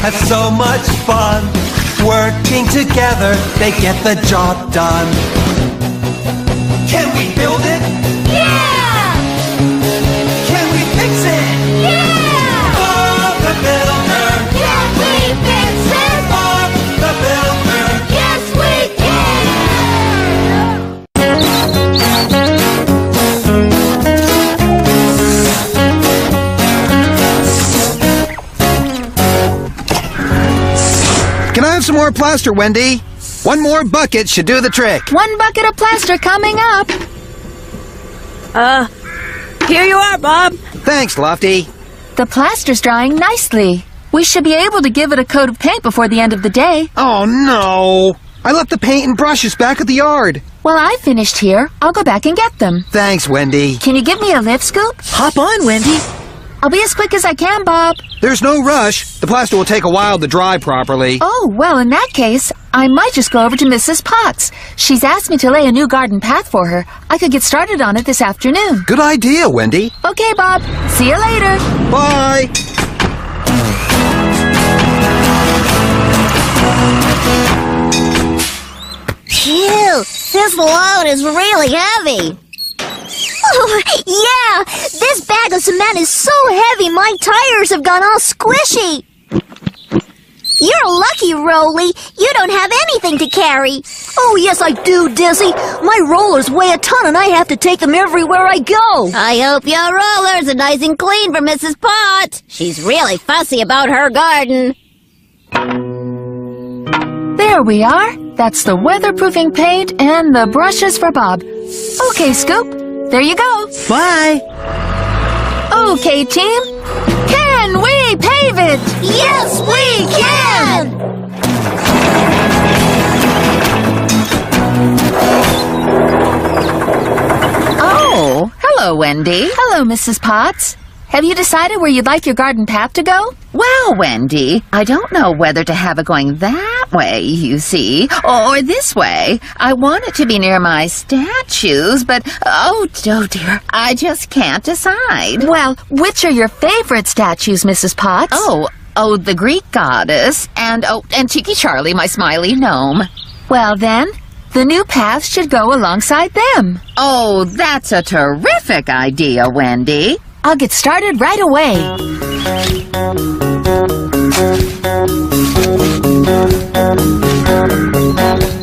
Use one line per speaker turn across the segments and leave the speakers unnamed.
have so much fun. Working together, they get the job done. Can we build it?
Some more plaster, Wendy? One more bucket should do the trick.
One bucket of plaster coming up.
Uh, here you are, Bob.
Thanks, Lofty.
The plaster's drying nicely. We should be able to give it a coat of paint before the end of the day.
Oh, no. I left the paint and brushes back at the yard.
Well, I finished here. I'll go back and get them.
Thanks, Wendy.
Can you give me a lift scoop?
Hop on, Wendy.
I'll be as quick as I can, Bob.
There's no rush. The plaster will take a while to dry properly.
Oh, well, in that case, I might just go over to Mrs. Potts. She's asked me to lay a new garden path for her. I could get started on it this afternoon.
Good idea, Wendy.
Okay, Bob. See you later.
Bye.
Phew! This load is really heavy. Oh, yeah! This bag of cement is so heavy my tires have gone all squishy. You're lucky, Roley. You don't have anything to carry.
Oh, yes, I do, Dizzy. My rollers weigh a ton and I have to take them everywhere I go.
I hope your rollers are nice and clean for Mrs. Pot. She's really fussy about her garden.
There we are. That's the weatherproofing paint and the brushes for Bob. Okay, Scoop. There you go.
Bye.
Okay, team. Can we pave it?
Yes, we can!
Oh, oh. hello, Wendy. Hello, Mrs. Potts. Have you decided where you'd like your garden path to go?
Well, Wendy, I don't know whether to have it going that way, you see, or this way. I want it to be near my statues, but oh, oh dear, I just can't decide.
Well, which are your favorite statues, Mrs. Potts?
Oh, oh, the Greek goddess, and oh, and Cheeky Charlie, my smiley gnome.
Well, then, the new path should go alongside them.
Oh, that's a terrific idea, Wendy.
I'll get started right away.
Thank you.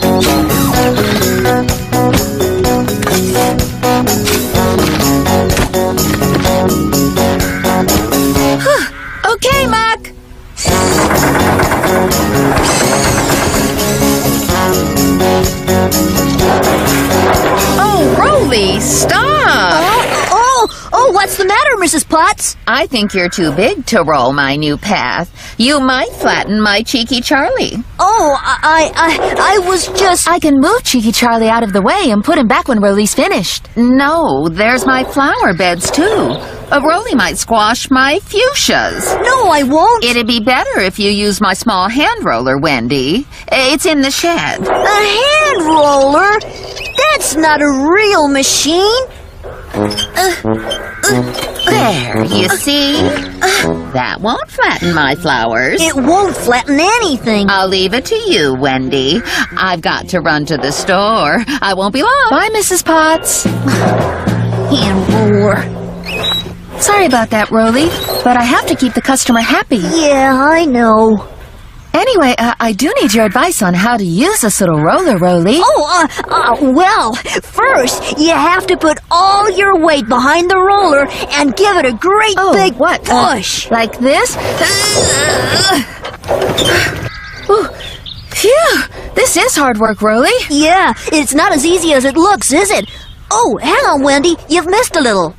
What's the matter, Mrs. Potts?
I think you're too big to roll my new path. You might flatten my cheeky Charlie.
Oh, I, I, I was just...
I can move Cheeky Charlie out of the way and put him back when Roley's finished.
No, there's my flower beds too. A Roley might squash my fuchsias.
No, I won't.
It'd be better if you use my small hand roller, Wendy. It's in the shed.
A hand roller? That's not a real machine.
Uh, There, you see? That won't flatten my flowers.
It won't flatten anything.
I'll leave it to you, Wendy. I've got to run to the store. I won't be long.
Bye, Mrs. Potts.
and roller.
Sorry about that, Roley, but I have to keep the customer happy.
Yeah, I know.
Anyway, uh, I do need your advice on how to use this little roller, Roley.
Oh, uh, uh, well, first, you have to put all your weight behind the roller and give it a great
Oh,
big
what? uh,
push.
like this? Ooh, phew! This is hard work, Roley.
yeah, it's not as easy as it looks, is it? Oh, hang on, Wendy. You've missed a little.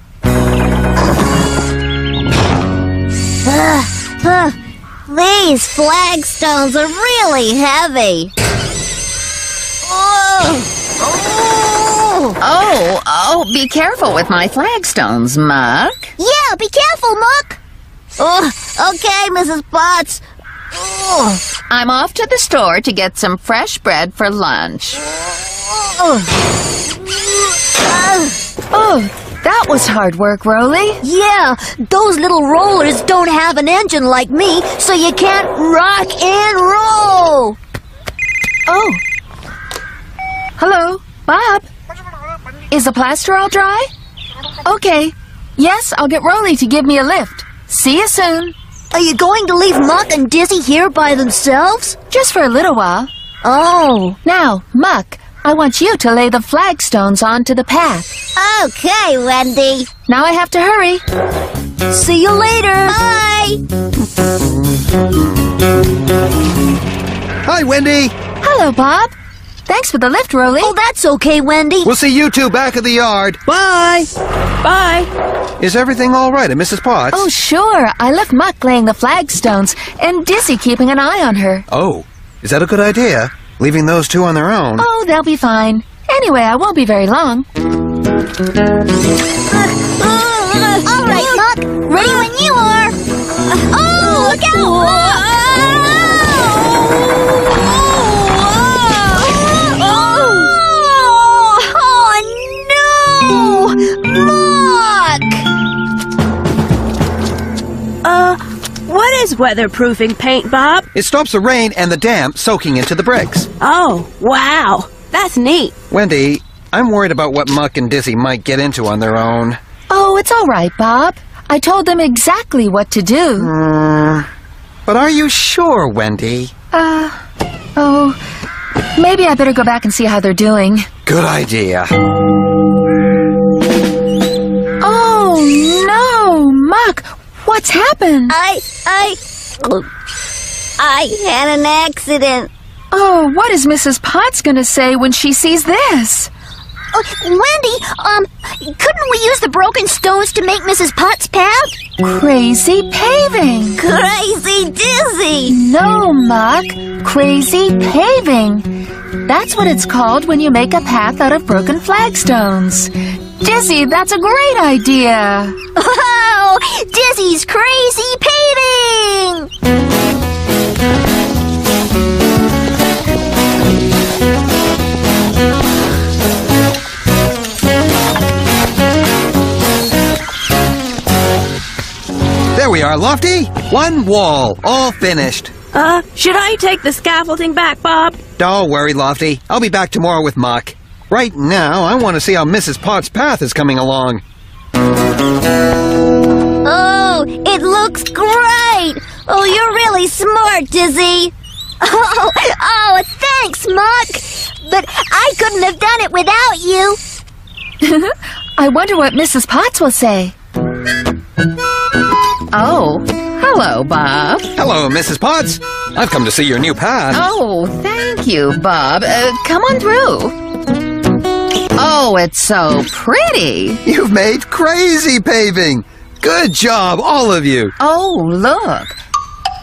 These flagstones are really heavy. Oh! Oh!
Oh, oh, be careful with my flagstones, Muck.
Yeah, be careful, Muck. Oh, okay, Mrs. Potts. Oh,
I'm off to the store to get some fresh bread for lunch.
oh.
Oh, That was hard work, Roley.
Yeah, those little rollers don't have an engine like me, so you can't rock and roll.
Oh. Hello, Bob. Is the plaster all dry? Okay. Yes, I'll get Roley to give me a lift. See you soon.
Are you going to leave Muck and Dizzy here by themselves?
Just for a little while.
Oh.
Now, Muck, I want you to lay the flagstones onto the path.
Okay, Wendy.
Now I have to hurry.
See you later.
Bye.
Hi, Wendy.
Hello, Bob. Thanks for the lift, Roley.
Oh, that's okay, Wendy.
We'll see you two back at the yard.
Bye. Bye.
Is everything all right at Mrs. Potts?
Oh, sure. I left Muck laying the flagstones and Dizzy keeping an eye on her.
Oh, is that a good idea? Leaving those two on their own?
Oh, they'll be fine. Anyway, I won't be very long.
All right, Muck. Ready when you are. Oh, look out!
Weatherproofing paint, Bob?
It stops the rain and the damp soaking into the bricks.
Oh, wow. That's neat.
Wendy, I'm worried about what Muck and Dizzy might get into on their own.
Oh, it's all right, Bob. I told them exactly what to do.
But are you sure, Wendy?
Uh, oh, maybe I better go back and see how they're doing.
Good idea.
Oh, no, Muck, what's happened?
I, I, I had an accident.
Oh, what is Mrs. Potts gonna say when she sees this?
Uh, Wendy, um, couldn't we use the broken stones to make Mrs. Potts' path?
Crazy paving.
Crazy dizzy.
No, Muck. Crazy paving. That's what it's called when you make a path out of broken flagstones. Dizzy, that's a great idea.
Wow! Dizzy's crazy
we are, Lofty. One wall, all finished.
Uh, should I take the scaffolding back, Bob?
Don't worry, Lofty. I'll be back tomorrow with Muck. Right now, I want to see how Mrs. Potts' path is coming along.
Oh, it looks great. Oh, you're really smart, Dizzy.
Oh, oh, thanks, Muck! But I couldn't have done it without you.
I wonder what Mrs. Potts will say.
Oh, hello, Bob.
Hello, Mrs. Potts. I've come to see your new pad.
Oh, thank you, Bob. Uh, come on through. Oh, it's so pretty.
You've made crazy paving. Good job, all of you.
Oh, look.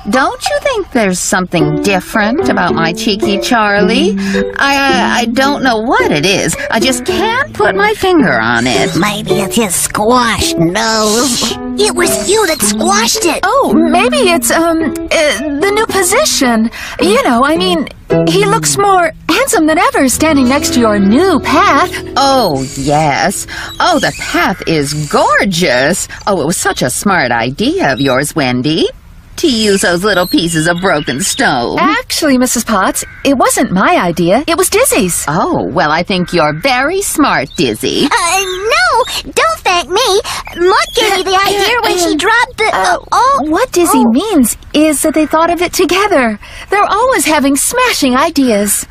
Don't you think there's something different about my cheeky Charlie? I, I I don't know what it is. I just can't put my finger on it.
Maybe it's his squashed nose.
It was you that squashed it.
Oh, maybe it's, um, uh, the new position. You know, I mean, he looks more handsome than ever standing next to your new path.
Oh, yes. Oh, the path is gorgeous. Oh, it was such a smart idea of yours, Wendy, to use those little pieces of broken stone.
Actually, Mrs. Potts, it wasn't my idea. It was Dizzy's.
Oh, well, I think you're very smart, Dizzy.
Uh, no, don't thank me. Muck gave me the idea when she dropped the. Uh, oh,
What Dizzy means is that they thought of it together. They're always having smashing ideas.